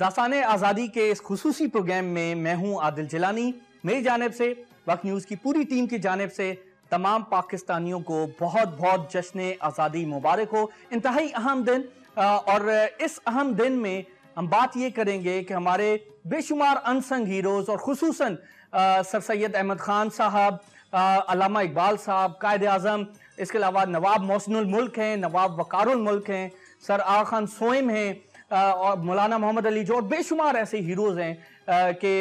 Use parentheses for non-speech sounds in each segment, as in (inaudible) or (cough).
दासाने आज़ादी के इस खसूसी प्रोग्राम में मैं हूँ आदिल जिलानी। मेरी जानब से, वक्त न्यूज़ की पूरी टीम की जानब से तमाम पाकिस्तानियों को बहुत बहुत जश्न आज़ादी मुबारक हो। इंतहाई अहम दिन और इस अहम दिन में हम बात ये करेंगे कि हमारे बेशुमार अनसंग हीरोज़ और खसूस सर सैद अहमद ख़ान साहब अलामा इकबाल साहब, कायद अजम इसके अलावा नवाब मोहसिन मुल्क हैं, नवाब वकारुल मुल्क हैं, सर आ खान सोएम हैं और मौलाना मोहम्मद अली जो और बेशुमार ऐसे हीरोज हैं कि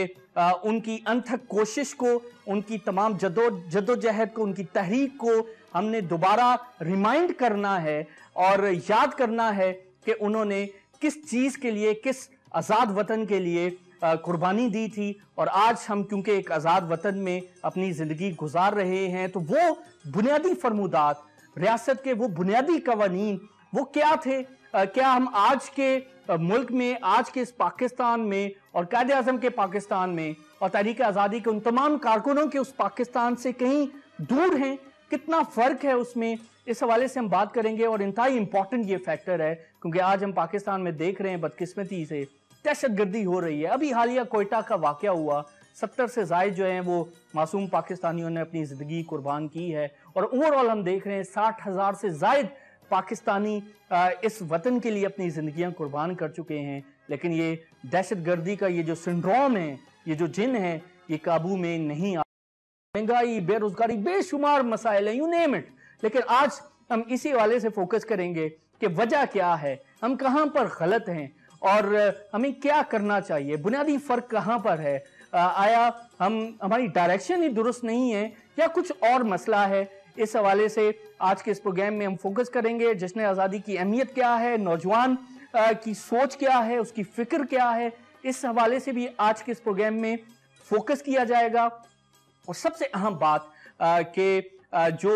उनकी अनथक कोशिश को, उनकी तमाम जदो, जदोजहद को, उनकी तहरीक को हमने दोबारा रिमाइंड करना है और याद करना है कि उन्होंने किस चीज़ के लिए, किस आज़ाद वतन के लिए कुर्बानी दी थी और आज हम क्योंकि एक आज़ाद वतन में अपनी ज़िंदगी गुजार रहे हैं तो वो बुनियादी फरमुदात, रियासत के वो बुनियादी कवानीन, वो क्या थे? क्या हम आज के मुल्क में, आज के इस पाकिस्तान में और कायद अजम के पाकिस्तान में और तहरीक आज़ादी के उन तमाम कारकुनों के उस पाकिस्तान से कहीं दूर हैं? कितना फ़र्क है उसमें? इस हवाले से हम बात करेंगे और इंतहाई इंपॉर्टेंट ये फैक्टर है, क्योंकि आज हम पाकिस्तान में देख रहे हैं बदकिस्मती से दहशत गर्दी हो रही है। अभी हालिया कोयटा का वाक़ हुआ, सत्तर से जायद जो हैं वो मासूम पाकिस्तानियों ने अपनी ज़िंदगी कुर्बान की है और ओवरऑल हम देख रहे हैं साठ हज़ार से जायद पाकिस्तानी इस वतन के लिए अपनी ज़िंदगियाँ कुर्बान कर चुके हैं। लेकिन ये दहशत गर्दी का ये जो सिंड्रोम है, ये जो जिन है, ये काबू में नहीं आ महँगाई, बेरोजगारी, बेशुमार मसाइल है यू नेम इट लेकिन आज हम इसी वाले से फोकस करेंगे कि वजह क्या है, हम कहाँ पर गलत हैं, और हमें क्या करना चाहिए, बुनियादी फ़र्क कहाँ पर है। आया, हम, हमारी डायरेक्शन ही दुरुस्त नहीं है, या कुछ और मसला है इस हवाले से आज के इस प्रोग्राम में हम फोकस करेंगे जश्न आज़ादी की अहमियत क्या है, नौजवान की सोच क्या है, उसकी फ़िक्र क्या है, इस हवाले से भी आज के इस प्रोग्राम में फोकस किया जाएगा। और सबसे अहम बात के जो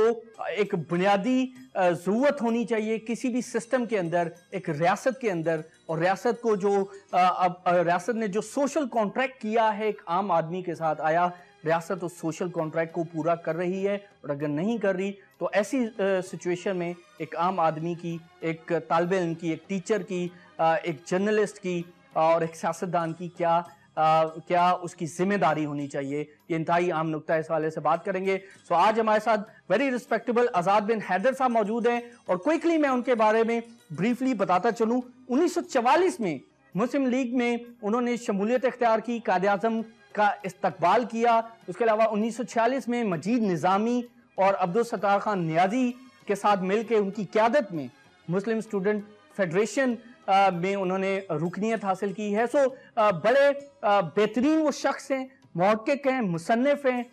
एक बुनियादी ज़रूरत होनी चाहिए किसी भी सिस्टम के अंदर, एक रियासत के अंदर, और रियासत को जो अब रियासत ने जो सोशल कॉन्ट्रैक्ट किया है, एक आम आदमी के साथ आया रियासत उस सोशल कॉन्ट्रैक्ट को पूरा कर रही है और अगर नहीं कर रही तो ऐसी सिचुएशन में एक आम आदमी की एक तालब इम की एक टीचर की एक जर्नलिस्ट की और एक सियासतदान की क्या आ, क्या उसकी ज़िम्मेदारी होनी चाहिए? ये इंतहाई आम नुकता इस वाले से बात करेंगे। सो आज हमारे साथ वेरी रिस्पेक्टेबल आज़ाद बिन हैदर साहब मौजूद हैं और क्विकली मैं उनके बारे में ब्रीफली बताता चलूँ। 1944 में मुस्लिम लीग में उन्होंने शमूलियत इख्तियार की काद का इस्तकबाल किया। उसके अलावा 1946 में मजीद निज़ामी और अब्दुल सत्तार खान नियाजी के साथ मिलकर उनकी क्यादत में मुस्लिम स्टूडेंट फेडरेशन में उन्होंने रुकनीत हासिल की है। सो बड़े बेहतरीन वो शख्स हैं महक्क हैं मुसनफ़ हैं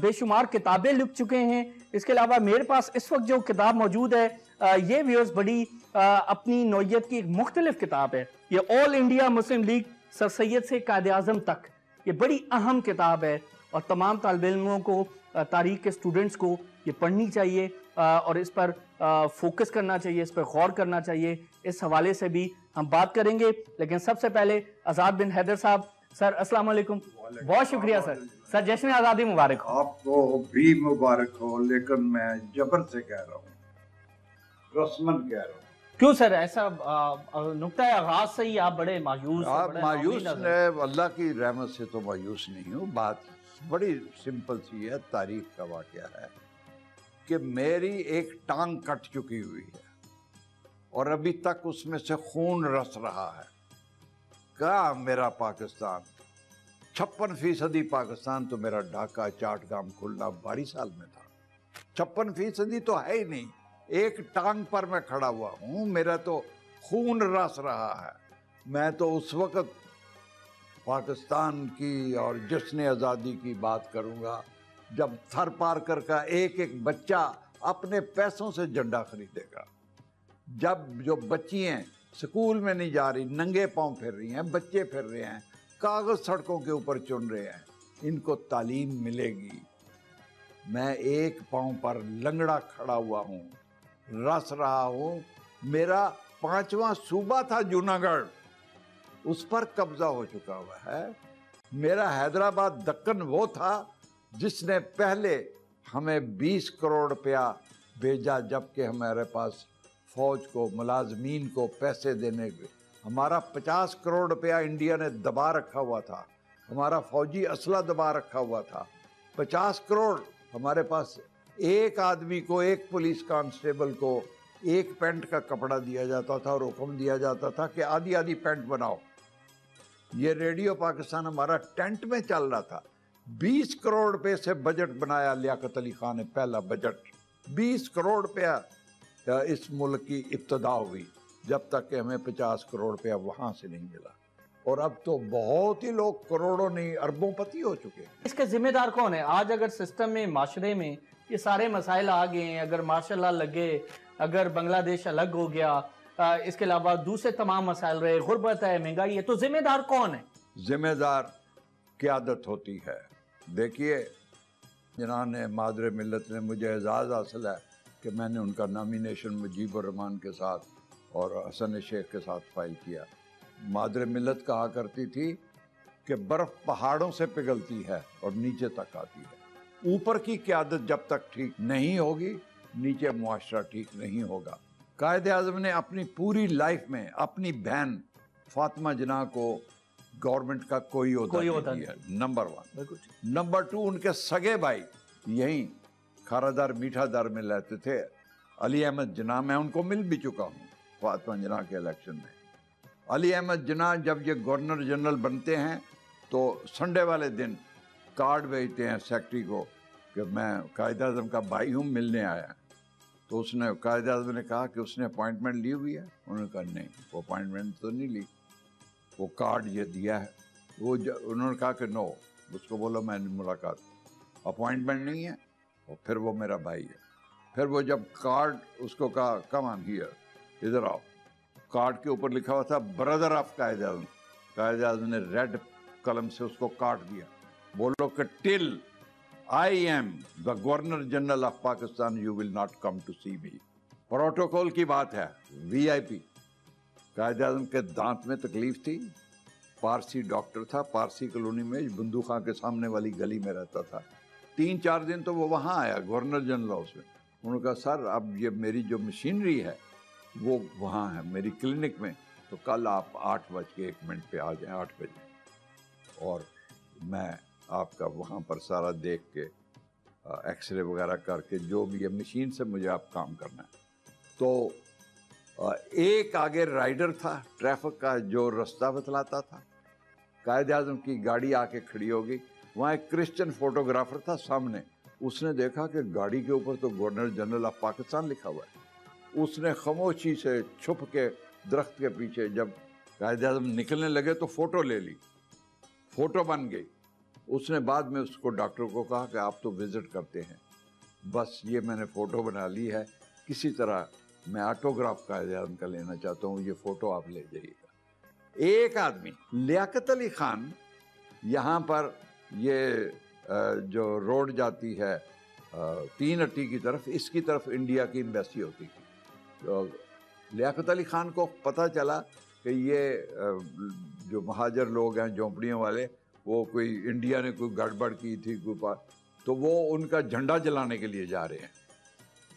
बेशुमार किताबें लिख चुके हैं। इसके अलावा मेरे पास इस वक्त जो किताब मौजूद है ये व्यूअर्स बड़ी अपनी नोयत की एक मुख्तलिफ़ किताब है। ये all India Muslim League sir Syed से कायद अजम तक ये बड़ी अहम किताब है और तमाम तालब इलमों को तारीख के स्टूडेंट्स को ये पढ़नी चाहिए और इस पर फोकस करना चाहिए इस पर गौर करना चाहिए। इस हवाले से भी हम बात करेंगे लेकिन सबसे पहले आज़ाद बिन हैदर साहब सर अस्सलाम वालेकुम बहुत शुक्रिया सर। सर जश्न आज़ादी मुबारक हो। आपको भी मुबारक हो लेकिन मैं जबर से कह रहा हूँ रस्मन कह रहा हूँ। क्यों सर? ऐसा नुकता आगाज़ से ही आप बड़े मायूस आप मायूस अल्लाह की रहमत से तो मायूस नहीं हूँ। बात बड़ी सिंपल सी है तारीख का वाक़ है कि मेरी एक टांग कट चुकी हुई है और अभी तक उसमें से खून रस रहा है। क्या मेरा पाकिस्तान? छप्पन फ़ीसदी पाकिस्तान तो मेरा ढाका चाटगाम खुलना बारी साल में था। छप्पन फ़ीसदी तो है ही नहीं। एक टांग पर मैं खड़ा हुआ हूँ, मेरा तो खून रस रहा है। मैं तो उस वक्त पाकिस्तान की और जश्न आज़ादी की बात करूँगा, जब थर पार कर का एक एक बच्चा अपने पैसों से झंडा खरीदेगा। जब जो बच्चियाँ स्कूल में नहीं जा रही, नंगे पाँव फिर रही हैं, बच्चे फिर रहे हैं, कागज़ सड़कों के ऊपर चुन रहे हैं, इनको तालीम मिलेगी। मैं एक पाँव पर लंगड़ा खड़ा हुआ हूँ। रस रहा हूँ। मेरा पांचवा सूबा था जूनागढ़। उस पर कब्जा हो चुका हुआ है। मेरा हैदराबाद दक्कन वो था जिसने पहले हमें 20 करोड़ रुपया भेजा जबकि हमारे पास फौज को, मुलाजमीन को पैसे देने के हमारा पचास करोड़ रुपया इंडिया ने दबा रखा हुआ था। हमारा फौजी असला दबा रखा हुआ था। पचास करोड़ हमारे पास एक आदमी को, एक पुलिस कांस्टेबल को एक पेंट का कपड़ा दिया जाता था और हुक्म दिया जाता था कि आधी आधी पेंट बनाओ। ये रेडियो पाकिस्तान हमारा टेंट में चल रहा था। 20 करोड़ रुपए से बजट बनाया लियाकत अली खान ने, पहला बजट। 20 करोड़ रुपया इस मुल्क की इब्तदा हुई, जब तक कि हमें 50 करोड़ रुपया वहाँ से नहीं मिला। और अब तो बहुत ही लोग करोड़ों नहीं, अरबों पति हो चुके हैं। इसके जिम्मेदार कौन है? आज अगर सिस्टम में, माशरे में ये सारे मसाइल आ गए हैं अगर मार्शल लगे अगर बांग्लादेश अलग हो गया अ, इसके अलावा दूसरे तमाम मसाइल रहे गुर्बत है महँगाई है तो जिम्मेदार कौन है? जिम्मेदार क्यादत होती है। देखिए जिन्होंने मादर मिलत ने मुझे एजाज़ हासिल है कि मैंने उनका नामिनेशन मुजीबर रहमान के साथ और हसन शेख के साथ फ़ाइल किया। मादर मिलत कहा करती थी कि बर्फ़ पहाड़ों से पिघलती है और नीचे तक आती है। ऊपर की क्यादत जब तक ठीक नहीं होगी नीचे मुआशरा ठीक नहीं होगा। कायद आज़म ने अपनी पूरी लाइफ में अपनी बहन फातिमा जना को गवर्नमेंट का कोई दिया। नंबर वन नंबर टू उनके सगे भाई यहीं खारादार मीठादार में रहते थे। अली अहमद जना मैं उनको मिल भी चुका हूँ फातिमा जना के इलेक्शन में। अली अहमद जना जब ये गवर्नर जनरल बनते हैं तो संडे वाले दिन कार्ड भेजते हैं सेक्रेटरी को कि मैं कायद अजम का भाई हूँ, मिलने आया तो उसने, कायद अजम ने कहा कि उसने अपॉइंटमेंट ली हुई है। उन्होंने कहा, नहीं, वो अपॉइंटमेंट तो नहीं ली। वो कार्ड ये दिया है। वो उन्होंने कहा कि, नो। उसको बोलो मैंने मुलाकात अपॉइंटमेंट नहीं है और फिर वो मेरा भाई है। फिर वो जब कार्ड, उसको कहा, कम ऑन हियर, इधर आओ। कार्ड के ऊपर लिखा हुआ था, ब्रदर ऑफ़ कायद आज़म। कायद आज़म ने रेड कलम से उसको काट दिया। बोलो कि till I am the governor general of Pakistan you will not come to see me protocol की बात है वीआईपी कायद आज़म के दांत में तकलीफ़ थी, पारसी डॉक्टर था, पारसी कॉलोनी में बंदू खां के सामने वाली गली में रहता था। तीन चार दिन तो वो वहाँ आया गवर्नर जनरल हाउस में उन्होंने कहा, सर, अब ये मेरी जो मशीनरी है, वो वहाँ है, मेरी क्लिनिक में। तो कल आप आठ बज के एक मिनट पे आ जाएँ, आठ बजे। और मैं आपका वहाँ पर सारा देख के एक्सरे वगैरह करके जो भी है मशीन से मुझे आप काम करना है। तो अ, एक आगे राइडर था ट्रैफ़िक का जो रास्ता बतलाता था कायद आज़म की गाड़ी आके खड़ी होगी वहाँ एक क्रिश्चियन फोटोग्राफर था सामने उसने देखा कि गाड़ी के ऊपर तो गवर्नर जनरल ऑफ़ पाकिस्तान लिखा हुआ है। उसने खामोशी से छुप के दरख्त के पीछे जब कायद आज़म निकलने लगे तो फ़ोटो ले ली। फ़ोटो बन गई। उसने बाद में उसको डॉक्टर को कहा कि आप तो विज़िट करते हैं। बस ये मैंने फ़ोटो बना ली है। किसी तरह मैं ऑटोग्राफ कायद आज़म का लेना चाहता हूँ। ये फ़ोटो आप ले जाइएगा। एक आदमी, लियाकत अली खान, यहाँ पर ये जो रोड जाती है तीन अट्टी की तरफ़, इसकी तरफ़ इंडिया की एम्बेसी होती थी। तो लियाकत अली खान को पता चला कि ये जो महाजर लोग हैं, झोंपड़ियों वाले वो कोई इंडिया ने कोई गड़बड़ की थी कोई तो वो उनका झंडा जलाने के लिए जा रहे हैं।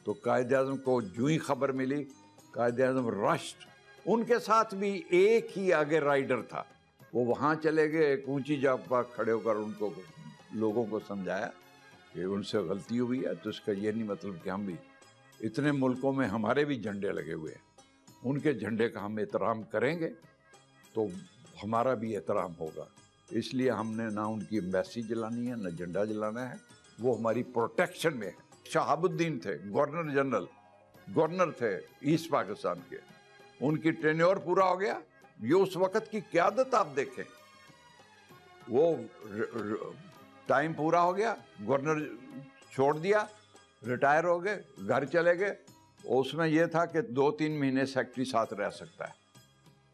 तो कायद अजम को जूं ही खबर मिली, कायद अजम रश्ट उनके साथ भी एक ही आगे राइडर था। वो वहाँ चले गए, एक ऊँची जगह पर खड़े होकर उनको लोगों को समझाया कि उनसे गलती हुई है तो इसका ये नहीं मतलब कि हम भी इतने मुल्कों में हमारे भी झंडे लगे हुए हैं। उनके झंडे का हम एहतराम करेंगे तो हमारा भी एहतराम होगा। इसलिए हमने ना उनकी एम्बेसी जलानी है, ना झंडा जलाना है। वो हमारी प्रोटेक्शन में है। शहाबुद्दीन थे, गवर्नर जनरल। गवर्नर थे ईस्ट पाकिस्तान के। उनकी टेन्योर पूरा हो गया। ये उस वक्त की क्यादत आप देखें। वो टाइम पूरा हो गया। गवर्नर छोड़ दिया, रिटायर हो गए, घर चले गए। उसमें यह था कि दो तीन महीने सेक्रेटरी साथ रह सकता है।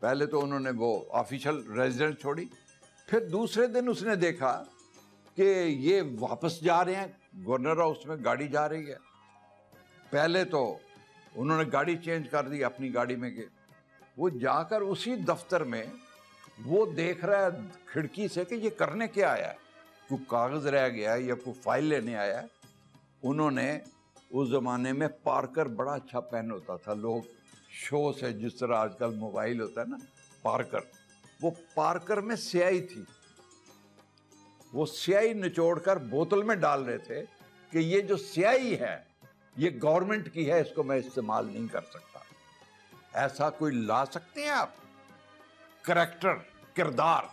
पहले तो उन्होंने वो ऑफिशियल रेजिडेंस छोड़ी। फिर दूसरे दिन उसने देखा कि ये वापस जा रहे हैं। गवर्नर हाउस में गाड़ी जा रही है। पहले तो उन्होंने गाड़ी चेंज कर दी अपनी गाड़ी में गए वो जाकर उसी दफ्तर में वो देख रहा है खिड़की से कि ये करने क्या आया है। कोई कागज़ रह गया है या कोई फ़ाइल लेने आया है। उन्होंने उस जमाने में पार्कर बड़ा अच्छा पेन होता था। लोग शो से जिस तरह आजकल मोबाइल होता है ना, पार्कर। वो पार्कर में स्याही थी। वो स्याही निचोड़कर बोतल में डाल रहे थे कि ये जो स्याही है ये गवर्नमेंट की है इसको मैं इस्तेमाल नहीं कर सकता। ऐसा कोई ला सकते हैं आप? करेक्टर किरदार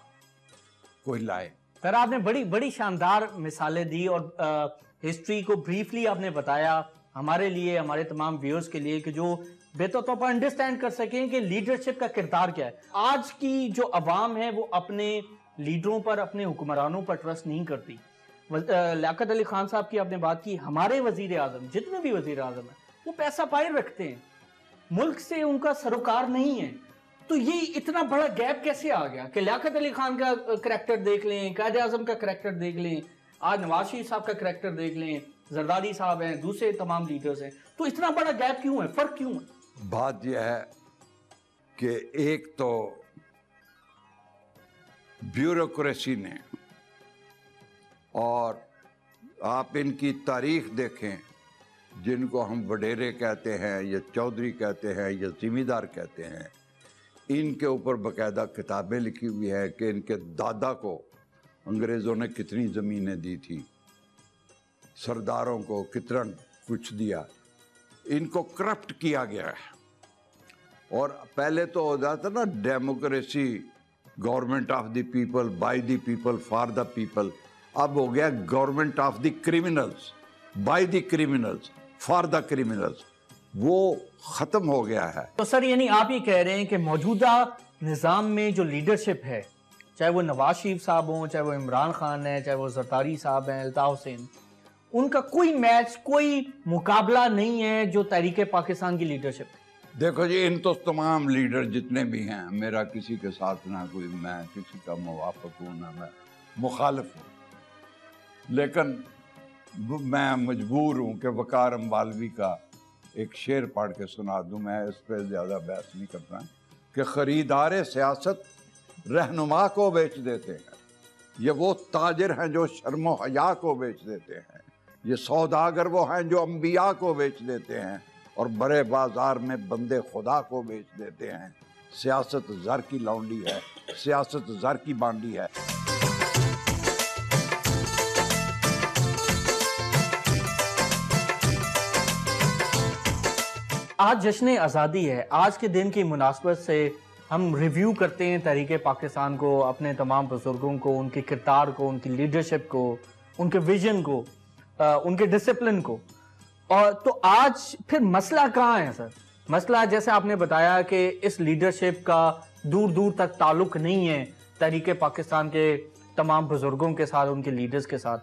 कोई लाए। सर आपने बड़ी बड़ी शानदार मिसालें दी और आ, हिस्ट्री को ब्रीफली आपने बताया हमारे लिए हमारे तमाम व्यूअर्स के लिए कि जो बेहतर तौर पर अंडरस्टैंड कर सकें कि लीडरशिप का किरदार क्या है। आज की जो अवाम है, वो अपने लीडरों पर, अपने हुक्मरानों पर ट्रस्ट नहीं करती। लियाकत अली खान साहब की आपने बात की, हमारे वज़ीर आज़म, जितने भी वज़ीर आज़म है, वो पैसा पाए रखते हैं। मुल्क से उनका सरोकार नहीं है। तो ये इतना बड़ा गैप कैसे आ गया कि लियाकत अली खान का करेक्टर देख लें कैद आज़म का करेक्टर देख लें, आज नवाज़ शरीफ साहब का करेक्टर देख लें, जरदारी साहब हैं, दूसरे तमाम लीडर्स हैं। तो इतना बड़ा गैप क्यों है? फ़र्क क्यों है? बात यह है कि एक तो ब्यूरोक्रेसी ने और आप इनकी तारीख देखें, जिनको हम वडेरे कहते हैं, या चौधरी कहते हैं, या जिमीदार कहते हैं, इनके ऊपर बकायदा किताबें लिखी हुई है कि इनके दादा को अंग्रेज़ों ने कितनी ज़मीनें दी थी, सरदारों को कितना कुछ दिया। इनको करप्ट किया गया है। और पहले तो हो जाता ना democracy government of the people by the people for the people अब हो गया government of the criminals by the criminals for the criminals वो ख़त्म हो गया है। तो सर, यानी आप ये कह रहे हैं कि मौजूदा निज़ाम में जो लीडरशिप है, चाहे वो नवाज़ शरीफ साहब हों, चाहे वो इमरान खान है, चाहे वो जरतारी साहब हैं, अल्ताफ़ हुसैन उनका कोई मैच कोई मुकाबला नहीं है जो तहरीक पाकिस्तान की लीडरशिप देखो जी, इन तो तमाम लीडर जितने भी हैं, मेरा किसी के साथ ना कोई, मैं किसी का मुवाफ़ हूँ, ना मैं मुखालफ हूँ। लेकिन मैं मजबूर हूँ कि वकार अम्बालवी का एक शेर पढ़ के सुना दूँ। मैं इस पर ज़्यादा बहस नहीं करता कि ख़रीदार सियासत रहनुमा को बेच देते हैं, ये वो ताजर हैं जो शर्म हया को बेच देते हैं। ये सौदागर वो हैं जो अम्बिया को बेच देते हैं और बड़े बाज़ार में बंदे खुदा को बेच देते हैं। सियासत जर की लौंडी है, सियासत जर की बांडी है। आज जश्न आज़ादी है। आज के दिन की मुनासबत से हम रिव्यू करते हैं तरीके पाकिस्तान को, अपने तमाम बुज़ुर्गों को, उनके किरदार को, उनकी लीडरशिप को, उनके विजन को। उनके डिसिप्लिन को। और तो आज फिर मसला कहाँ है सर? मसला जैसे आपने बताया कि इस लीडरशिप का दूर दूर तक ताल्लुक नहीं है तरीके पाकिस्तान के तमाम बुज़ुर्गों के साथ उनके लीडर्स के साथ।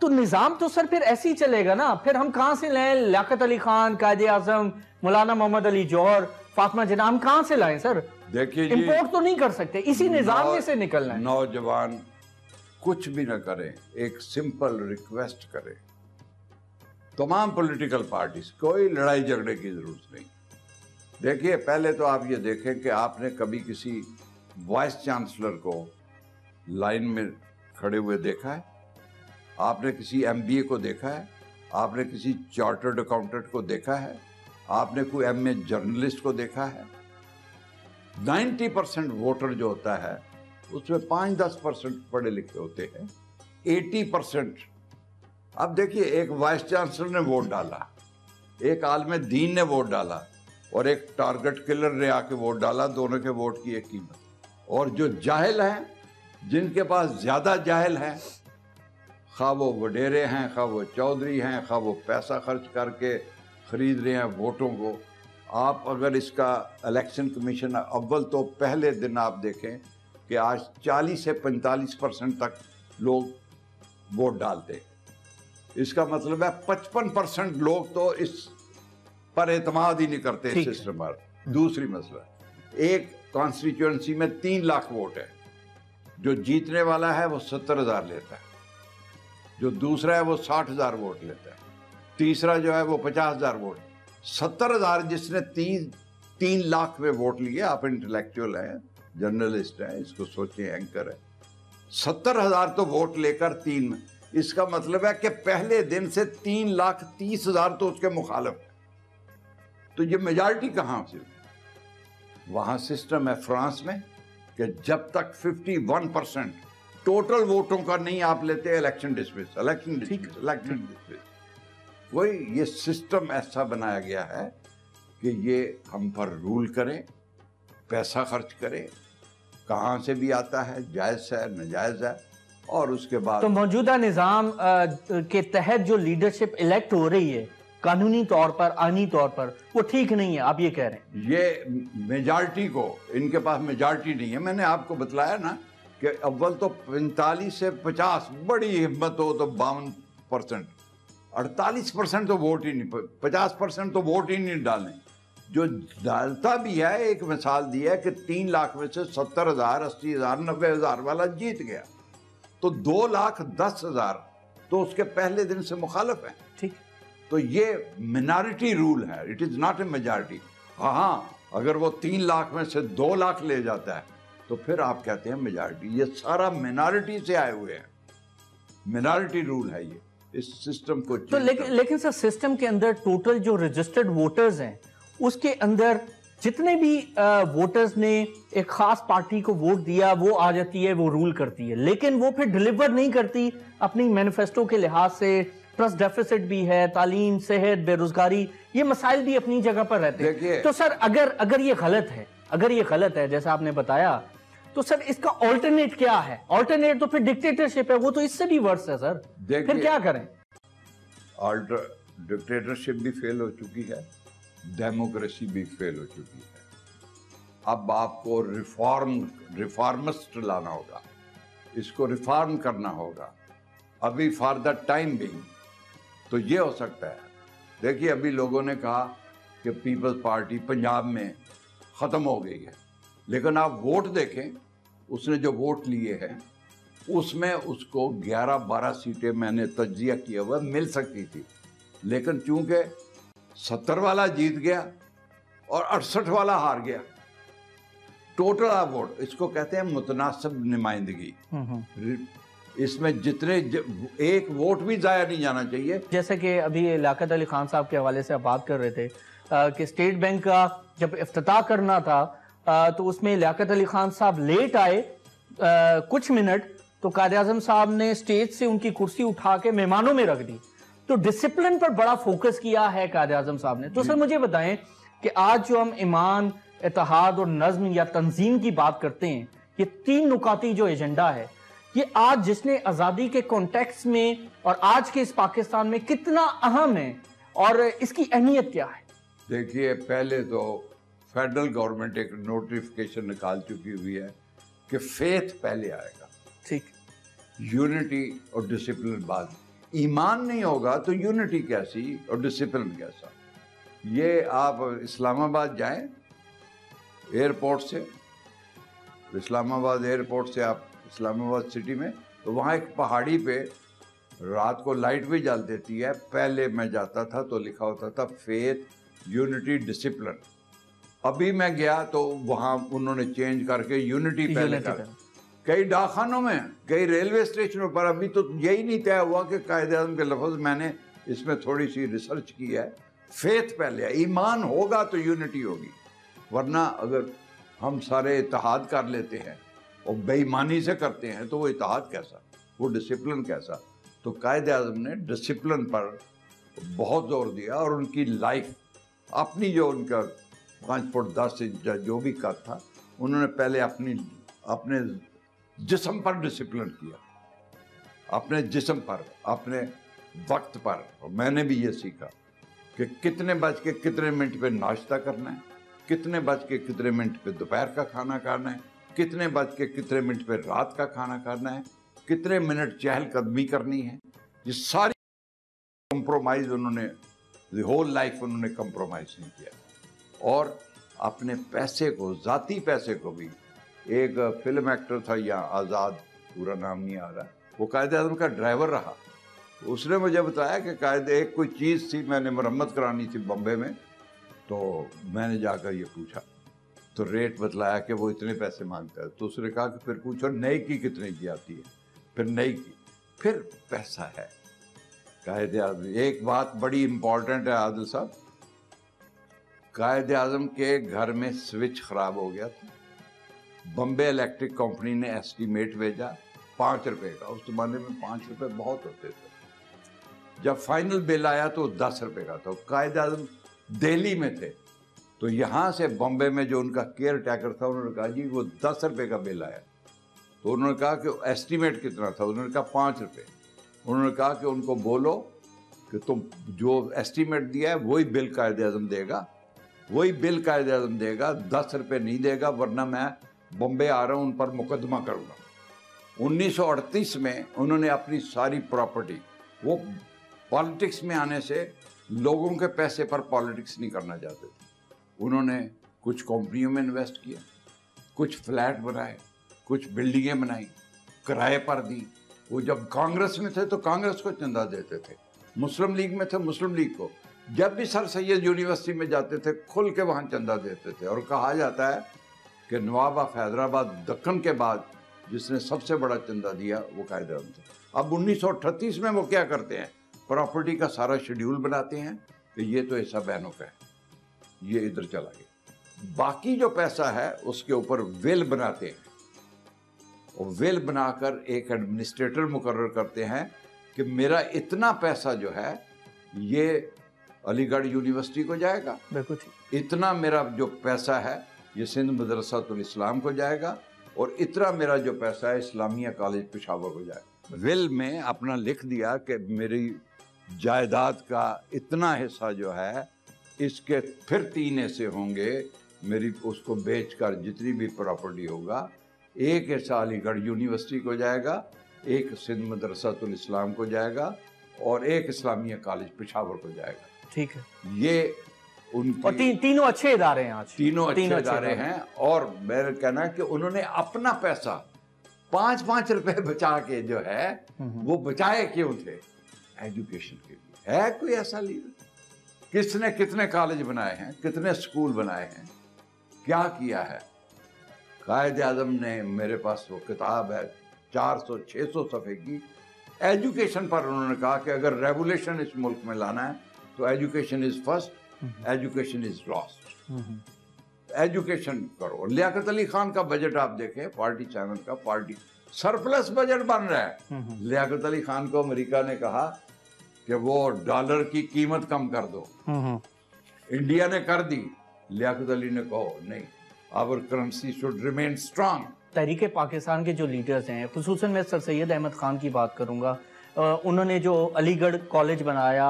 तो निज़ाम तो सर फिर ऐसे ही चलेगा ना? फिर हम कहाँ से लें? लियाकत अली खान कायद आज़म मौलाना मोहम्मद अली जौहर फातमा जना हम कहाँ से लाएँ सर? देखिए इम्पोर्ट तो नहीं कर सकते। इसी निज़ाम में से निकलना है। नौजवान कुछ भी ना करें एक सिंपल रिक्वेस्ट करें। तमाम पॉलिटिकल पार्टीज़, कोई लड़ाई झगड़े की ज़रूरत नहीं। देखिए, पहले तो आप ये देखें कि आपने कभी किसी वाइस चांसलर को लाइन में खड़े हुए देखा है? आपने किसी एमबीए को देखा है? आपने किसी चार्टर्ड अकाउंटेंट को देखा है? आपने कोई एम जर्नलिस्ट को देखा है? 90 परसेंट वोटर जो होता है, उसमें पाँच दस परसेंट पढ़े लिखे होते हैं 80 परसेंट अब देखिए, एक वाइस चांसलर ने वोट डाला, एक आलम दीन ने वोट डाला और एक टारगेट किलर ने आके वोट डाला, दोनों के वोट की एक कीमत। और जो जाहिल हैं, जिनके पास ज़्यादा जाहिल हैं, खा वो वडेरे हैं, खा वो चौधरी हैं, खा वो पैसा खर्च करके ख़रीद रहे हैं वोटों को, आप अगर इसका इलेक्शन कमीशन अव्वल तो पहले दिन आप देखें कि आज 40 से 45 परसेंट तक लोग वोट डालते हैं। इसका मतलब है 55 परसेंट लोग तो इस पर एतमाद ही नहीं करते इस सिस्टम पर। दूसरी मसला एक कॉन्स्टिट्यूंसी में तीन लाख वोट है। जो जीतने वाला है वो सत्तर हज़ार लेता है। जो दूसरा है वो साठ हज़ार वोट लेता है। तीसरा जो है वो पचास हज़ार वोट। सत्तर हज़ार जिसने तीन तीन लाख में वोट लिए आप इंटेलेक्चुअल हैं जर्नलिस्ट हैं इसको सोचें एंकर है। सत्तर हज़ार तो वोट लेकर तीन में। इसका मतलब है कि पहले दिन से तीन लाख तीस हज़ार तो उसके मुखालफ तो ये मेजॉरिटी कहाँ से वहाँ सिस्टम है फ्रांस में कि जब तक 51 परसेंट टोटल वोटों का नहीं आप लेते election dismiss election dismiss election dismiss कोई ये सिस्टम ऐसा बनाया गया है कि ये हम पर रूल करें पैसा खर्च करें कहाँ से भी आता है जायज़ है नजायज़ है और उसके बाद तो मौजूदा निज़ाम के तहत जो लीडरशिप इलेक्ट हो रही है कानूनी तौर पर आनी तौर पर वो ठीक नहीं है आप ये कह रहे हैं। ये मेजॉरिटी को इनके पास मेजॉरिटी नहीं है। मैंने आपको बतलाया ना कि अव्वल तो 45 से 50 बड़ी हिम्मत हो तो बावन परसेंट। अड़तालीस परसेंट तो वोट ही नहीं पचास परसेंट तो वोट ही नहीं डालें जो डालता भी है एक मिसाल दी है कि तीन लाख में से सत्तर हज़ार अस्सी हज़ार नब्बे हज़ार वाला जीत गया। तो दो लाख दस हज़ार तो उसके पहले दिन से मुखालफ है। ठीक। तो ये मिनारिटी रूल है। It is not a majority हाँ अगर वो तीन लाख में से दो लाख ले जाता है तो फिर आप कहते हैं मेजॉरिटी ये सारा मिनारिटी से आए हुए हैं। मिनारिटी रूल है ये। इस सिस्टम को तो लेकिन लेकिन सर सिस्टम के अंदर टोटल जो रजिस्टर्ड वोटर्स हैं उसके अंदर जितने भी वोटर्स ने एक खास पार्टी को वोट दिया वो आ जाती है वो रूल करती है। लेकिन वो फिर डिलीवर नहीं करती अपनी मैनिफेस्टो के लिहाज से। प्लस डेफिसिट भी है तालीम सेहत बेरोजगारी ये मसाइल भी अपनी जगह पर रहते हैं। तो सर अगर अगर ये गलत है अगर ये गलत है जैसा आपने बताया तो सर इसका ऑल्टरनेट क्या है? ऑल्टरनेट तो फिर डिक्टेटरशिप है वो तो इससे भी वर्स है सर। फिर क्या करें? ऑल्टर डिक्टेटरशिप भी फेल हो चुकी है। डेमोक्रेसी भी फेल हो चुकी है। अब आपको रिफॉर्म, रिफॉर्मिस्ट लाना होगा। इसको रिफॉर्म करना होगा। अभी फॉर द टाइम बिंग तो ये हो सकता है। देखिए, अभी लोगों ने कहा कि पीपल्स पार्टी पंजाब में ख़त्म हो गई है। लेकिन आप वोट देखें, उसने जो वोट लिए हैं, उसमें उसको 11-12 सीटें मैंने तजिया किया हुआ, मिल सकती थी। लेकिन चूँकि 70 वाला जीत गया और अड़सठ वाला हार गया। टोटल वोट इसको कहते हैं मुतनासिब नुमाइंदगी। हम्म हम्म। इसमें जितने ज, एक वोट भी जाया नहीं जाना चाहिए। जैसे कि अभी लियाकत अली खान साहब के हवाले से आप बात कर रहे थे अ, कि स्टेट बैंक का जब इफ्तः करना था अ, तो उसमें लियाकत अली खान साहब लेट आए अ, कुछ मिनट तो कायद आज़म साहब ने स्टेज से उनकी कुर्सी उठा के मेहमानों में रख दी। तो डिसिप्लिन पर बड़ा फोकस किया है कायद आज़म साहब ने। तो सर मुझे बताएँ कि आज जो हम ईमान इतिहाद और नज्म या तंजीम की बात करते हैं ये तीन नुकाती जो एजेंडा है ये आज जिसने आज़ादी के कॉन्टेक्स्ट में और आज के इस पाकिस्तान में कितना अहम है और इसकी अहमियत क्या है? देखिए पहले तो फेडरल गवर्नमेंट एक नोटिफिकेशन निकाल चुकी हुई है कि फेथ पहले आएगा। ठीक। यूनिटी और डिसिप्लिन बाद ईमान नहीं होगा तो यूनिटी कैसी और डिसिप्लिन कैसा? ये आप इस्लामाबाद जाएँ एयरपोर्ट से इस्लामाबाद एयरपोर्ट से आप इस्लामाबाद सिटी में तो वहाँ एक पहाड़ी पे रात को लाइट भी जल देती है। पहले मैं जाता था तो लिखा होता था फेथ यूनिटी डिसिप्लिन. अभी मैं गया तो वहाँ उन्होंने चेंज करके यूनिटी पहले कर। कई डाकखानों में, कई रेलवे स्टेशनों पर, अभी तो यही नहीं तय हुआ कि कायद अजम के लफ्ज मैंने इसमें थोड़ी सी रिसर्च की है। फेथ पहले है ईमान होगा तो यूनिटी होगी। वरना अगर हम सारे इतिहाद कर लेते हैं और बेईमानी से करते हैं तो वो इतिहाद कैसा? वो डिसिप्लिन कैसा? तो कायद अजम ने डिसिप्लिन पर बहुत ज़ोर दिया और उनकी लाइफ अपनी जो उनका पाँच फुट दस इंच जो भी कद था, उन्होंने पहले अपनी, अपने जिस्म पर डिसिप्लिन किया। अपने जिसम पर अपने वक्त पर, और मैंने भी ये सीखा कि कितने बज के कितने मिनट पे नाश्ता करना है, कितने बज के कितने मिनट पे दोपहर का खाना खाना है, कितने बज के कितने मिनट पे रात का खाना खाना है, कितने मिनट चहलकदमी करनी है। ये सारी कंप्रोमाइज उन्होंने होल लाइफ उन्होंने कंप्रोमाइज नहीं किया। और अपने पैसे को, जाती पैसे को भी एक फ़िल्म एक्टर था यहाँ, आज़ाद, पूरा नाम नहीं आ रहा। वो कायद आज़म का ड्राइवर रहा। उसने मुझे बताया कि कायद, एक कोई चीज़ थी, मैंने मरम्मत करानी थी बम्बे में तो मैंने जाकर ये पूछा। तो रेट बतलाया कि वो इतने पैसे माँगता है। तो उसने कहा कि फिर पूछो, नई की कितने की आती है? फिर नई की। फिर पैसा है। कायद आज़म, एक बात बड़ी इंपॉर्टेंट है आदिल साहब। कायद आज़म के घर में स्विच खराब हो गया था। बम्बे इलेक्ट्रिक कंपनी ने एस्टीमेट भेजा पाँच रुपए का। उस जमाने में पाँच रुपए बहुत होते थे। जब फाइनल बिल आया तो दस रुपए का था। कायद आज़म दिल्ली में थे। तो यहाँ से बॉम्बे में जो उनका केयर टैकर था, उन्होंने कहा, जी, वो दस रुपए का बिल आया। तो उन्होंने कहा कि एस्टीमेट कितना था? उन्होंने कहा, पाँच रुपये उन्होंने कहा कि उनको बोलो कि तुम जो एस्टीमेट दिया है, वही बिल कायद अजम देगा। वही बिल कायद अजम देगा, दस रुपये नहीं देगा, वरना मैं बॉम्बे आ रहा हूँ, उन पर मुकदमा करूँगा। 1938 में उन्होंने अपनी सारी प्रॉपर्टी, वो पॉलिटिक्स में आने से लोगों के पैसे पर पॉलिटिक्स नहीं करना चाहते थे। उन्होंने कुछ कंपनियों में इन्वेस्ट किया, कुछ फ्लैट बनाए, कुछ बिल्डिंगें बनाई, किराए पर दी। वो जब कांग्रेस में थे तो कांग्रेस को चंदा देते थे। मुस्लिम लीग में थे, मुस्लिम लीग को। जब भी सर सैयद यूनिवर्सिटी में जाते थे, खुल के वहाँ चंदा देते थे। और कहा जाता है कि नवाब ऑफ़ हैदराबाद दक्कन के बाद जिसने सबसे बड़ा चंदा दिया वो कायद थे। अब उन्नीस में वो क्या करते हैं? प्रॉपर्टी का सारा शेड्यूल बनाते हैं कि ये तो ऐसा बहनों का है ये इधर चला गया। बाकी जो पैसा है उसके ऊपर वेल बनाते हैं। और वेल बनाकर एक एडमिनिस्ट्रेटर मुकर करते हैं कि मेरा इतना पैसा जो है ये अलीगढ़ यूनिवर्सिटी को जाएगा। बिल्कुल इतना मेरा जो पैसा है ये सिंध मदरसातुल इस्लाम को जाएगा और इतना मेरा जो पैसा है इस्लामिया कॉलेज पेशावर को जाएगा। विल में अपना लिख दिया कि मेरी जायदाद का इतना हिस्सा जो है इसके फिर तीन ऐसे होंगे मेरी उसको बेचकर जितनी भी प्रॉपर्टी होगा एक हिस्सा अलीगढ़ यूनिवर्सिटी को जाएगा एक सिंध मदरसातुल इस्लाम को जाएगा और एक इस्लामिया कॉलेज पिशावर को जाएगा। ठीक है। ये उन और ती, तीनों अच्छे इदारे हैं आज। तीनों अच्छे इदारे हैं और मेरा कहना है कि उन्होंने अपना पैसा पाँच पाँच रुपए (laughs) बचा के जो है हम्म, हम्म। वो बचाए क्यों थे? एजुकेशन के लिए। है कोई ऐसा लीडर किसने कितने कॉलेज बनाए हैं? कितने स्कूल बनाए हैं? क्या किया है? कायद आज़म ने मेरे पास वो किताब है चार सौ छः सौ सफ़े की। एजुकेशन पर उन्होंने कहा कि अगर रेगुलेशन इस मुल्क में लाना है तो education is first education is lost education करो। लियाकत अली खान का बजट आप देखें पार्टी चैनल का पार्टी सरप्लस बजट बन रहा है। हम्म। लियाकत अली खान को अमेरिका ने कहा कि वो डॉलर की कीमत कम कर दो। इंडिया ने कर दी। लियाकत अली ने कहो नहीं our currency should remain strong तहरीक पाकिस्तान के जो लीडर्स हैं खसूस मैं सर सैद अहमद ख़ान की बात करूँगा। उन्होंने जो अलीगढ़ कॉलेज बनाया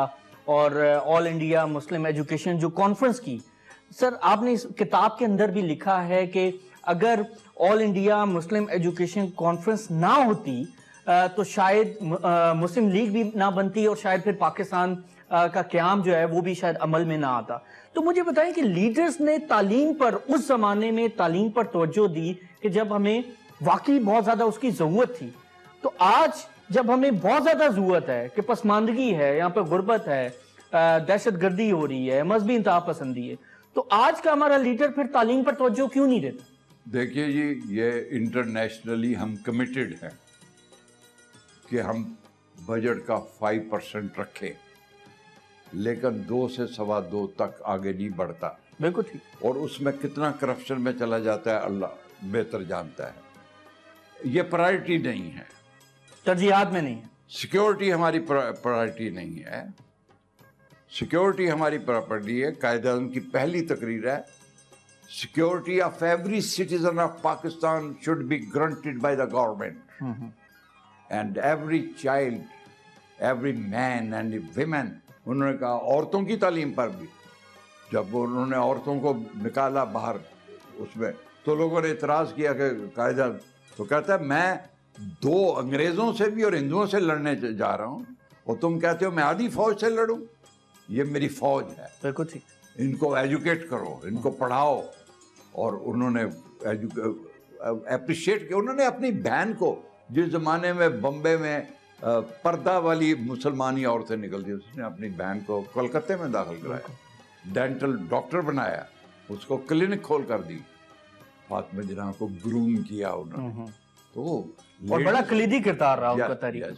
और ऑल इंडिया मुस्लिम एजुकेशन जो कॉन्फ्रेंस की। सर आपने इस किताब के अंदर भी लिखा है कि अगर all India Muslim education conference ना होती तो शायद मुस्लिम लीग भी ना बनती और शायद फिर पाकिस्तान का क्याम जो है वो भी शायद अमल में ना आता। तो मुझे बताएँ कि लीडर्स ने तालीम पर, उस जमाने में तालीम पर तवज्जो दी कि जब हमें वाकई बहुत ज़्यादा उसकी ज़रूरत थी। तो आज जब हमें बहुत ज़्यादा ज़रूरत है कि पसमानदगी है यहाँ पर गुर्बत है दहशत गर्दी हो रही है मजहबी इंतहा पसंदी है तो आज का हमारा लीडर फिर तालीम पर तवज्जो क्यों नहीं देता? देखिए जी ये इंटरनेशनली हम कमिटेड हैं कि हम बजट का फाइव परसेंट रखें लेकिन दो से सवा दो तक आगे नहीं बढ़ता। बिल्कुल ठीक। और उसमें कितना करप्शन में चला जाता है अल्लाह बेहतर जानता है। ये प्रायोरिटी नहीं है। तरजीहत में नहीं है। सिक्योरिटी हमारी प्रायोरिटी नहीं है। सिक्योरिटी हमारी प्रॉपर्टी है कायद की पहली तकरीर है। Security of every citizen of Pakistan should be granted by the government. And every child every man and women उन्होंने कहा औरतों की तालीम पर भी। जब उन्होंने औरतों को निकाला बाहर उसमें तो लोगों ने इतराज़ किया कि कायदा तो कहता है मैं दो अंग्रेज़ों से भी और हिंदुओं से लड़ने जा रहा हूँ। और तुम कहते हो मैं आधी फौज से लड़ूँ? ये मेरी फौज है। बिल्कुल ठीक। इनको एजुकेट करो इनको पढ़ाओ। और उन्होंने अप्रिशिएट किया। उन्होंने अपनी बहन को जिस ज़माने में बम्बे में पर्दा वाली मुसलमानी औरतें निकलती उसने अपनी बहन को कलकत्ते में दाखिल कराया। डेंटल डॉक्टर बनाया। उसको क्लिनिक खोल कर दी। फातमा जना को ग्रूम किया उन्होंने। हम्म, हम्म। और बड़ा कलीदी किरदार रहा उनका तरीका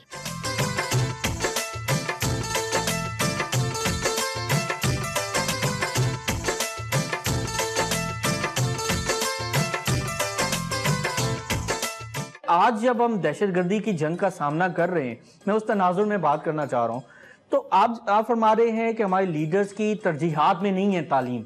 आज जब हम दहशत गर्दी की जंग का सामना कर रहे हैं मैं उस तनाजुर में बात करना चाह रहा हूँ। तो आप आप फरमा रहे हैं कि हमारे लीडर्स की तरजीहात में नहीं है तालीम।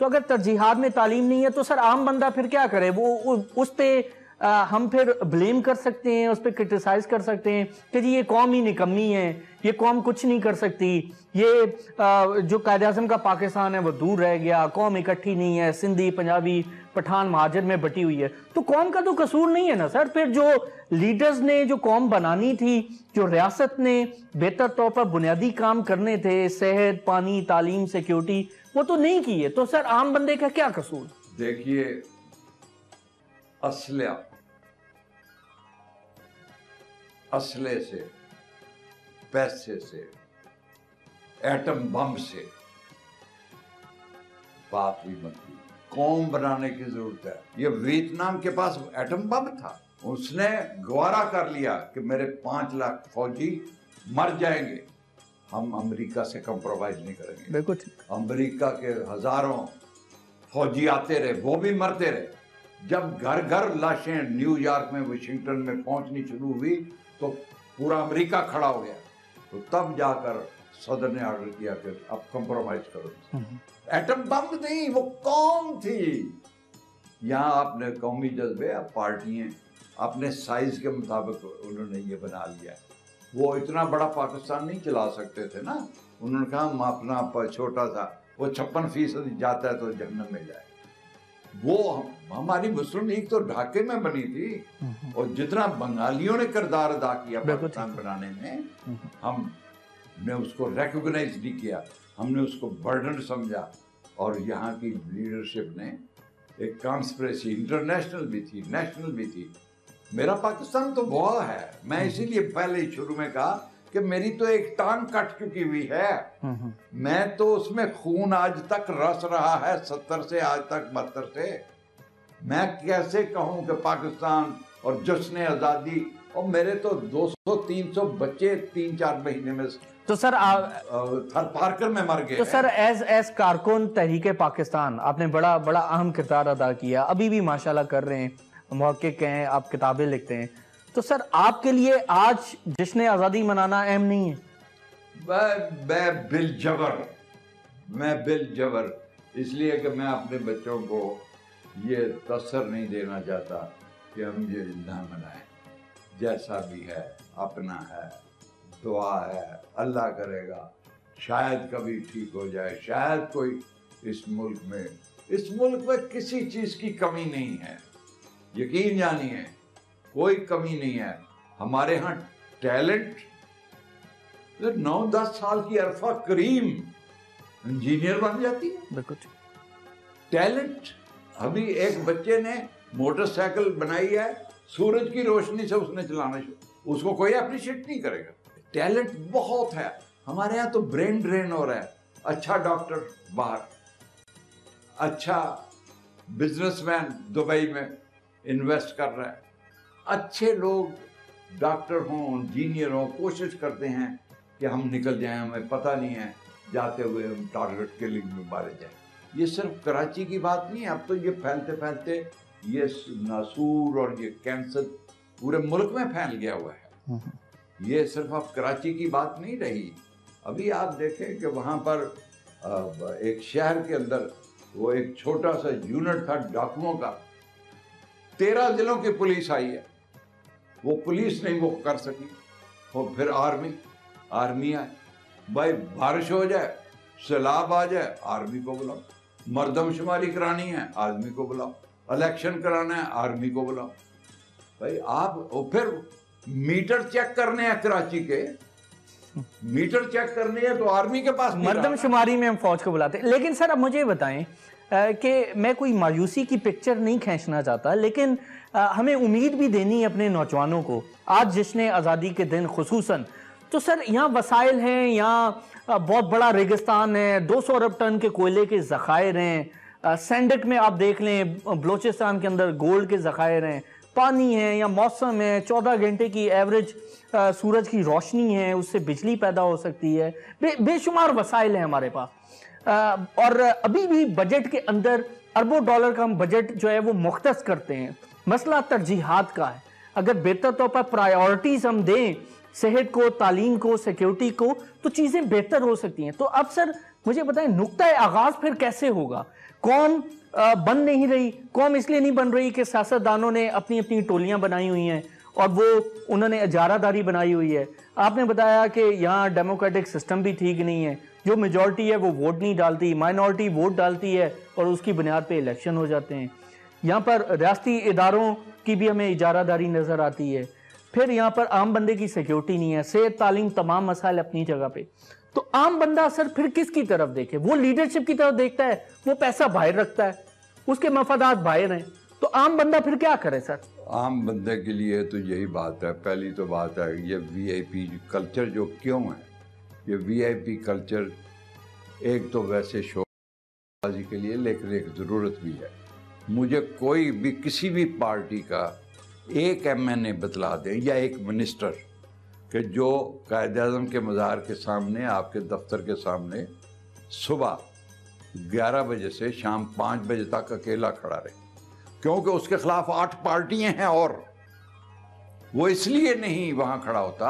तो अगर तरजीहात में तालीम नहीं है तो सर आम बंदा फिर क्या करे? वो उस पर हम फिर ब्लेम कर सकते हैं, उस पर क्रिटिसाइज कर सकते हैं। कि जी ये कौम ही निकम्मी है, ये कौम कुछ नहीं कर सकती। ये जो कायद अजम का पाकिस्तान है, वो दूर रह गया, कौम इकट्ठी नहीं है, सिंधी, पंजाबी, पठान महाजर में बटी हुई है। तो कौम का तो कसूर नहीं है ना, सर? फिर जो लीडर्स ने जो कौम बनानी थी, जो रियासत ने बेहतर तौर पर बुनियादी काम करने थे, सेहत, पानी, तालीम सिक्योरिटी वो तो नहीं किए तो सर, आम बंदे का क्या कसूर? देखिए असलिया असले से पैसे से एटम बम से बात हुई बनती कौम बनाने की ज़रूरत है। ये वियतनाम के पास एटम बम था। उसने गवारा कर लिया कि मेरे पाँच लाख फौजी मर जाएँगे। हम अमेरिका से कंप्रोमाइज नहीं करेंगे। बिल्कुल अमेरिका के हज़ारों फौजी आते रहे वो भी मरते रहे। जब घर घर लाशें न्यूयॉर्क में वाशिंगटन में पहुंचनी शुरू हुई तो पूरा अमेरिका खड़ा हो गया। तो तब जाकर सदर ने ऑर्डर किया कि अब कंप्रोमाइज करो। एटम बम नहीं वो कौम थी? यहाँ आपने कौमी जज्बे अब पार्टियाँ अपने साइज़ के मुताबिक उन्होंने ये बना लिया। वो इतना बड़ा पाकिस्तान नहीं चला सकते थे ना। उन्होंने कहा हम अपना छोटा सा वो छप्पन फ़ीसद जाता है तो जन्नत में जाए। वो हमारी मुस्लिम लीग तो ढाके में बनी थी। और जितना बंगालियों ने किरदार अदा किया पाकिस्तान बनाने में। हमने उसको रिकॉग्नाइज नहीं किया हमने उसको बर्डन समझा और यहाँ की लीडरशिप ने एक कॉन्स्परेसी इंटरनेशनल भी थी नेशनल भी थी मेरा पाकिस्तान तो बहुत है मैं। इसीलिए पहले ही शुरू में कहा कि मेरी तो एक टांग कट चुकी हुई है। मैं तो उसमें खून आज तक रस रहा है सत्तर से आज तक बहत्तर से। मैं कैसे कहूँ कि पाकिस्तान और जश्न आज़ादी और मेरे तो 200-300 बच्चे तीन चार महीने में तो सर थर पारकर में मर गए तो सर एज एज कारकुन तहरीके पाकिस्तान आपने बड़ा बड़ा अहम किरदार अदा किया। अभी भी माशाल्लाह कर रहे हैं मौके हैं आप किताबें लिखते हैं। तो सर, आपके लिए आज जश्न आज़ादी मनाना अहम नहीं है। मैं मैं बिल जबर मैं बिल जबर। इसलिए कि मैं अपने बच्चों को ये तसर नहीं देना चाहता कि हम ये ना मनाएँ। जैसा भी है, अपना है, दुआ है, अल्लाह करेगा। शायद कभी ठीक हो जाए, शायद कोई इस मुल्क में, इस मुल्क में किसी चीज़ की कमी नहीं है। यकीन जानिए कोई कमी नहीं है। हमारे यहाँ टैलेंट नौ दस साल की अरफा करीम इंजीनियर बन जाती है। बिल्कुल। टैलेंट अभी एक बच्चे ने मोटरसाइकिल बनाई है सूरज की रोशनी से उसने चलाना शुरू उसको कोई अप्रिशिएट नहीं करेगा। टैलेंट बहुत है। हमारे यहाँ तो ब्रेन ड्रेन हो रहा है। अच्छा डॉक्टर बाहर। अच्छा बिजनेसमैन दुबई में इन्वेस्ट कर रहा है। अच्छे लोग डॉक्टर हों इंजीनियर हों कोशिश करते हैं कि हम निकल जाएँ हमें पता नहीं है जाते हुए हम टारगेट किलिंग में मारे जाएँ। ये सिर्फ़ कराची की बात नहीं है अब तो ये फैलते फैलते ये नासूर और ये कैंसर पूरे मुल्क में फैल गया हुआ है। हम्म। ये सिर्फ़ अब कराची की बात नहीं रही। अभी आप देखें कि वहाँ पर एक शहर के अंदर वो एक छोटा सा यूनिट था डाकुओं का। तेरह जिलों की पुलिस आई है। वो पुलिस नहीं वो कर सकी। और फिर आर्मी आर्मी आए। भाई बारिश हो जाए सैलाब आ जाए आर्मी को बुलाओ। मरदमशुमारी करानी है आर्मी को बुलाओ। इलेक्शन कराना है आर्मी को बुलाओ। भाई आप और फिर मीटर चेक करने हैं कराची के। मीटर चेक करने हैं तो आर्मी के पास मरदमशुमारी में हम फौज को बुलाते हैं। लेकिन सर अब मुझे बताएँ कि मैं कोई मायूसी की पिक्चर नहीं खींचना चाहता लेकिन हमें उम्मीद भी देनी है अपने नौजवानों को। आज जश्न आज़ादी के दिन खसूस तो सर यहाँ वसाइल हैं यहाँ बहुत बड़ा रेगिस्तान है 200 अरब टन के कोयले के ज़खायर हैं सेंडक में आप देख लें बलोचिस्तान के अंदर गोल्ड के ज़खायर हैं पानी है या मौसम है चौदह घंटे की एवरेज सूरज की रोशनी है उससे बिजली पैदा हो सकती है। बे, बेशुमार वसाइल हैं हमारे पास। और अभी भी बजट के अंदर अरबों डॉलर का हम बजट जो है वो मुख्त करते हैं। मसला तरजीहत का है। अगर बेहतर तौर पर प्रायोरिटीज हम दें, सेहत को, तालीम को सिक्योरिटी को तो चीज़ें बेहतर हो सकती हैं। तो अब सर, मुझे बताएँ, नुकता आगाज़ फिर कैसे होगा? कौम बन नहीं रही? कौम इसलिए नहीं बन रही कि सियासतदानों ने अपनी अपनी टोलियाँ बनाई हुई हैं और वो, उन्होंने अजारादारी बनाई हुई है? आपने बताया कि यहाँ डेमोक्रेटिक सिस्टम भी ठीक नहीं है। जो मेजॉरिटी है, वो वोट नहीं डालती। माइनॉरिटी वोट डालती है और उसकी बुनियाद पे इलेक्शन हो जाते हैं। यहाँ पर रियाती इदारों की भी हमें इजारादारी नज़र आती है। फिर यहाँ पर आम बंदे की सिक्योरिटी नहीं है। सेहत, तालीम, तमाम मसाइल अपनी जगह पे। तो आम बंदा सर फिर किसकी तरफ़ देखे? वो लीडरशिप की तरफ़ देखता है, वो पैसा बाहर रखता है, उसके मफादात बाहर हैं। तो आम बंदा फिर क्या करे, सर? आम बंदे के लिए तो यही बात है। पहली तो बात है, ये वीआईपी कल्चर जो क्यों है? ये वीआईपी कल्चर एक तो वैसे शोबाजी के लिए लेकिन एक ज़रूरत भी है। मुझे कोई भी, किसी भी पार्टी का एक एम एन ए बतला दें या एक मिनिस्टर कि जो कायद अजम के मज़ार के सामने, आपके दफ्तर के सामने सुबह 11 बजे से शाम 5 बजे तक अकेला खड़ा रहे। क्योंकि उसके खिलाफ आठ पार्टियाँ हैं और वो इसलिए नहीं वहाँ खड़ा होता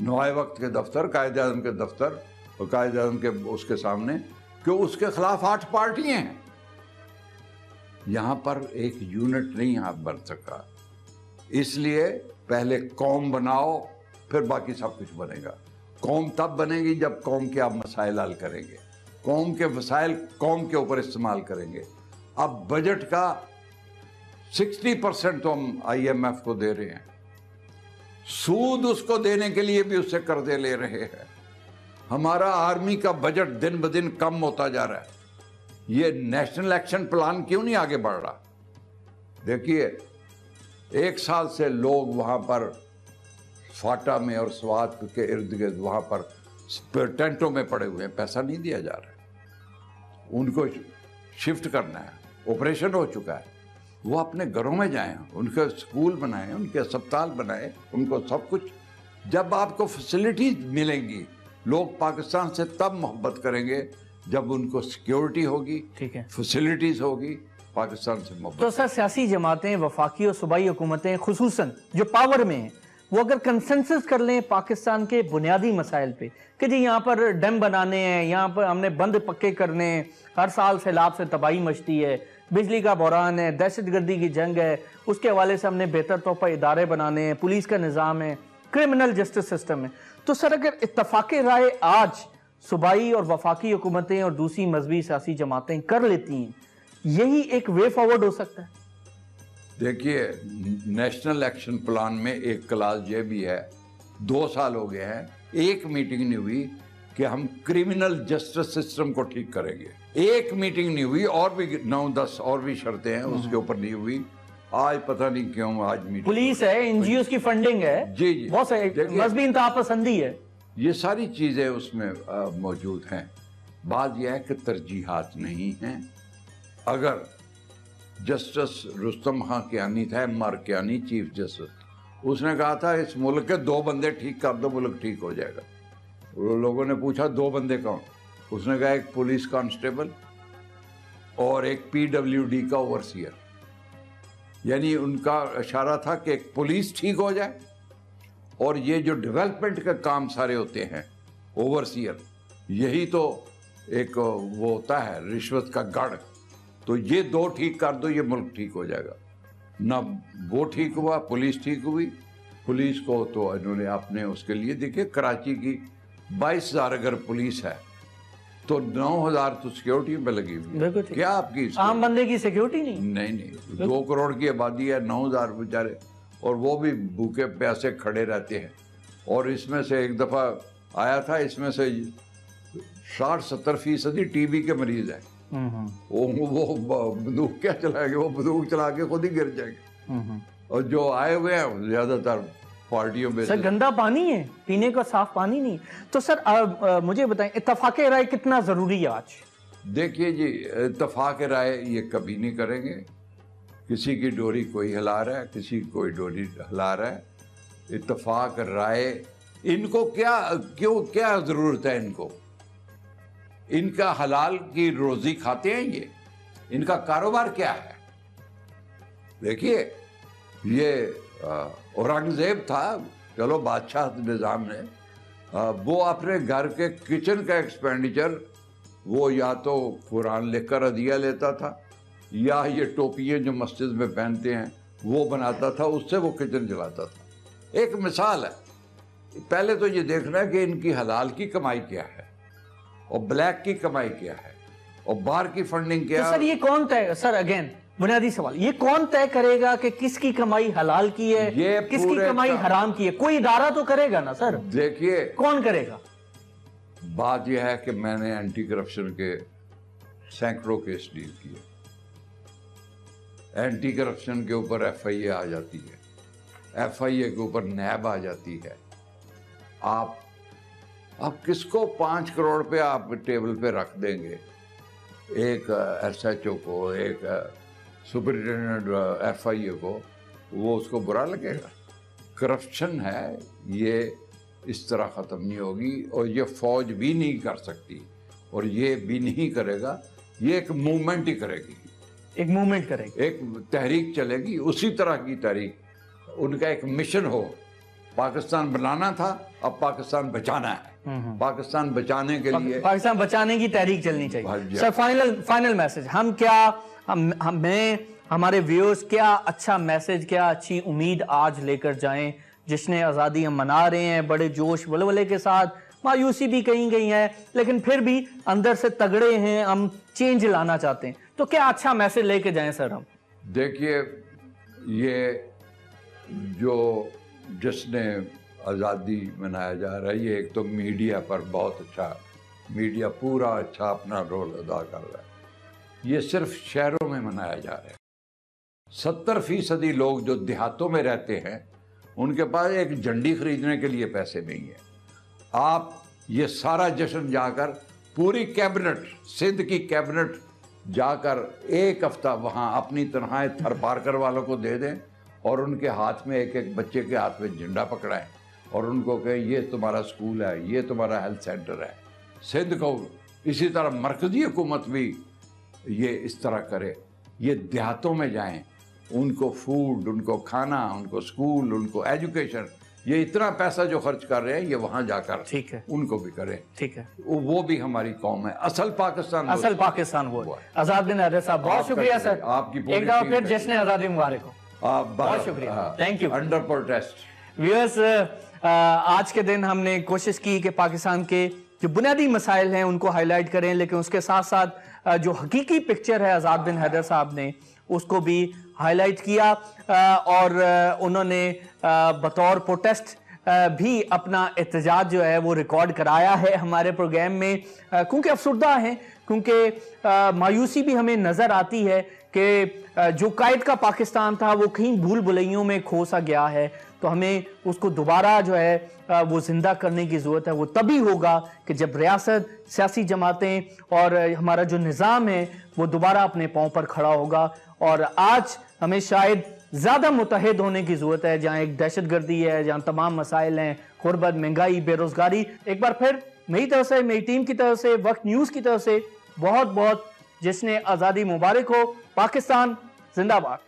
नवाए वक्त के दफ्तर, कायद अजम के दफ्तर और कायद अजम के उसके सामने, कि उसके खिलाफ आठ पार्टियाँ हैं। यहाँ पर एक यूनिट नहीं आप बन सका। इसलिए पहले कौम बनाओ, फिर बाकी सब कुछ बनेगा। कौम तब बनेगी जब कौम के आप मसाइल हल करेंगे। कौम के वसाइल कौम के ऊपर इस्तेमाल करेंगे। अब बजट का 60 परसेंट तो हम आईएमएफ को दे रहे हैं। सूद उसको देने के लिए भी उससे कर्जे ले रहे हैं। हमारा आर्मी का बजट दिन ब दिन कम होता जा रहा है। ये नेशनल एक्शन प्लान क्यों नहीं आगे बढ़ रहा? देखिए, एक साल से लोग वहाँ पर फाटा में और स्वात के इर्द गिर्द वहाँ पर टेंटों में पड़े हुए हैं। पैसा नहीं दिया जा रहा उनको शिफ्ट करना है। ऑपरेशन हो चुका है। वो अपने घरों में जाएँ, उनके स्कूल बनाएँ, उनके अस्पताल बनाएँ, उनको सब कुछ। जब आपको फैसिलिटीज़ मिलेंगी, लोग पाकिस्तान से तब मोहब्बत करेंगे जब उनको सिक्योरिटी होगी ठीक है। फैसिलिटीज़ होगी पाकिस्तान से मोहब्बत। तो सर सियासी जमातें वफाकी और सूबाई हुकूमतें खसूसन जो पावर में हैं वो अगर कंसेंसस कर लें पाकिस्तान के बुनियादी मसाइल पे कि जी यहाँ पर डैम बनाने हैं यहाँ पर हमने बंद पक्के करने हैं हर साल सैलाब से तबाही मचती है बिजली का बहरान है दहशत गर्दी की जंग है उसके हवाले से हमने बेहतर तौर पर इदारे बनाने हैं पुलिस का निज़ाम है क्रिमिनल जस्टिस सिस्टम है। तो सर अगर इतफाक़ राय आज सूबाई और वफाकी हुकूमतें और दूसरी मजहबी सियासी जमातें कर लेती हैं। यही एक वे फॉरवर्ड हो सकता है। देखिए नेशनल एक्शन प्लान में एक क्लास ये भी है दो साल हो गए हैं एक मीटिंग नहीं हुई कि हम क्रिमिनल जस्टिस सिस्टम को ठीक करेंगे। एक मीटिंग नहीं हुई और भी नौ दस और भी शर्तें हैं उसके ऊपर नहीं हुई। आज पता नहीं क्यों आज मीटिंग पुलिस है एनजीओ की फंडिंग है। जी, जी। बहुत सारे मजहबी इंतहा पसंदी है। ये सारी चीज़ें उसमें मौजूद हैं। बात यह है कि तरजीहत नहीं हैं। अगर जस्टिस रुस्तम खां कियानी था मर चीफ जस्टिस, उसने कहा था, इस मुल्क के दो बंदे ठीक कर दो, मुल्क ठीक हो जाएगा। लोगों ने पूछा, दो बंदे कौन? उसने कहा, एक पुलिस कांस्टेबल और एक पीडब्ल्यूडी का ओवरसियर। यानी उनका इशारा था कि एक पुलिस ठीक हो जाए। और ये जो डेवलपमेंट का काम सारे होते हैं ओवरसीयर यही तो एक वो होता है रिश्वत का गढ़। तो ये दो ठीक कर दो ये मुल्क ठीक हो जाएगा। ना वो ठीक हुआ पुलिस ठीक हुई। पुलिस को तो इन्होंने अपने उसके लिए देखिए कराची की बाईस हज़ार अगर पुलिस है तो नौ हज़ार तो सिक्योरिटी में लगी हुई। क्या आपकी आम बंदे की सिक्योरिटी नहीं। नहीं नहीं दो करोड़ की आबादी है नौ हज़ार बेचारे। और वो भी भूखे प्यासे खड़े रहते हैं। और इसमें से एक दफ़ा आया था इसमें से साठ सत्तर फ़ीसदी टीबी के मरीज़ हैं। वो वो बंदूक क्या चलाएँगे? वो बंदूक चला के खुद ही गिर जाएँगे। और जो आए हुए हैं ज़्यादातर पार्टियों में सर गंदा पानी है? पीने का साफ़ पानी नहीं तो सर आ, आ, मुझे बताएँ इतफाक राय कितना ज़रूरी है आज? देखिए जी इतफाक राय ये कभी नहीं करेंगे। किसी की डोरी कोई हिला रहा है, किसी की कोई डोरी हिला रहा है। इतफाक राय, इनको क्या, क्यों, क्या ज़रूरत है इनको? इनका हलाल की रोजी खाते हैं ये? इनका कारोबार क्या है? देखिए, ये औरंगज़ेब था, चलो बादशाह निज़ाम ने वो अपने घर के किचन का एक्सपेंडिचर, वो या तो कुरान लिख कर अदिया लेता था या ये टोपियाँ जो मस्जिद में पहनते हैं वो बनाता था उससे वो किचन चलाता था। एक मिसाल है। पहले तो ये देखना है कि इनकी हलाल की कमाई क्या है और ब्लैक की कमाई क्या है और बाहर की फंडिंग क्या तो सर ये कौन तय सर अगेन बुनियादी सवाल ये कौन तय करेगा कि किसकी कमाई हलाल की है ये किसकी कमाई हराम की है? कोई इदारा तो करेगा ना सर? देखिए कौन करेगा? बात यह है कि मैंने एंटी करप्शन के सैकड़ों केस डील किए। एंटी करप्शन के ऊपर एफआईए आ जाती है। एफआईए के ऊपर नैब आ जाती है। आप आप किसको पाँच करोड़ पे आप टेबल पे रख देंगे? एक एस एच ओ को, एक सुपरिटेंडेंट एफ़ आई ए को, वो उसको बुरा लगेगा। करप्शन है, ये इस तरह ख़त्म नहीं होगी और ये फौज भी नहीं कर सकती और ये भी नहीं करेगा, ये एक मूवमेंट ही करेगी। एक मूवमेंट करेगा। एक तहरीक चलेगी उसी तरह की तहरीक। उनका एक मिशन हो पाकिस्तान बनाना था अब पाकिस्तान बचाना है। पाकिस्तान बचाने के लिए पाकिस्तान बचाने की तहरीक चलनी चाहिए। सर फाइनल फाइनल मैसेज हम क्या हम हमें हमारे व्यूअर्स क्या अच्छा मैसेज क्या अच्छी उम्मीद आज लेकर जाएँ? जिसने आज़ादी हम मना रहे हैं बड़े जोश वलवले के साथ मायूसी भी कहीं गई है लेकिन फिर भी अंदर से तगड़े हैं हम चेंज लाना चाहते हैं। तो क्या अच्छा मैसेज लेके जाएँ सर हम? देखिए, ये जो जिसने आज़ादी मनाया जा रहा है, ये एक तो मीडिया पर बहुत अच्छा मीडिया पूरा अच्छा अपना रोल अदा कर रहा है। ये सिर्फ़ शहरों में मनाया जा रहा है। सत्तर फ़ीसदी लोग जो देहातों में रहते हैं, उनके पास एक झंडी खरीदने के लिए पैसे नहीं है। आप ये सारा जश्न जाकर पूरी कैबिनेट, सिंध की कैबिनेट जाकर एक हफ़्ता वहाँ अपनी तनख्वाहें थर पारकर वालों को दे दें और उनके हाथ में एक एक बच्चे के हाथ में झंडा पकड़ाएँ और उनको कहें, ये तुम्हारा स्कूल है, ये तुम्हारा हेल्थ सेंटर है। सिंध को इसी तरह मरकजी हुकूमत भी ये इस तरह करे। ये देहातों में जाएँ। उनको फ़ूड उनको खाना, उनको स्कूल उनको एजुकेशन ये इतना पैसा जो खर्च कर रहे हैं ये वहाँ जाकर ठीक है। उनको भी करें। ठीक है। वो भी हमारी कौम है। असल पाकिस्तान असल पाकिस्तान वो। आज़ाद हैदर साहब बहुत शुक्रिया सर। आपकी एक टीम फिर जश्न आज़ादी मुबारक हो। आप बहुत शुक्रिया। Thank you. Under protest viewers आज के दिन हमने कोशिश की कि पाकिस्तान के जो बुनियादी मसाइल हैं उनको हाईलाइट करें लेकिन उसके साथ साथ जो हकीकी पिक्चर है आज़ाद बिन हैदर साहब ने, उसको भी हाईलाइट किया और उन्होंने बतौर प्रोटेस्ट भी अपना एहतजाज जो है वो रिकॉर्ड कराया है हमारे प्रोग्राम में। क्योंकि अफसरदा हैं, क्योंकि मायूसी भी हमें नज़र आती है कि जो कायद का पाकिस्तान था, वो कहीं भूल भुलैयों में खो सा गया है तो हमें उसको दोबारा जो है वो ज़िंदा करने की ज़रूरत है। वो तभी होगा कि जब रियासत, सियासी जमातें और हमारा जो निज़ाम है, वो दोबारा अपने पाँव पर खड़ा होगा। और आज हमें शायद ज़्यादा मुतहद होने की ज़रूरत है, जहाँ एक दहशत गर्दी है, जहाँ तमाम मसाइल हैं, गुरबत, महँगाई, बेरोज़गारी। एक बार फिर मेरी तरफ़ से, मेरी टीम की तरफ़ से, वक्त न्यूज़ की तरफ़ से बहुत बहुत जिसने आज़ादी मुबारक हो पाकिस्तान जिंदाबाद।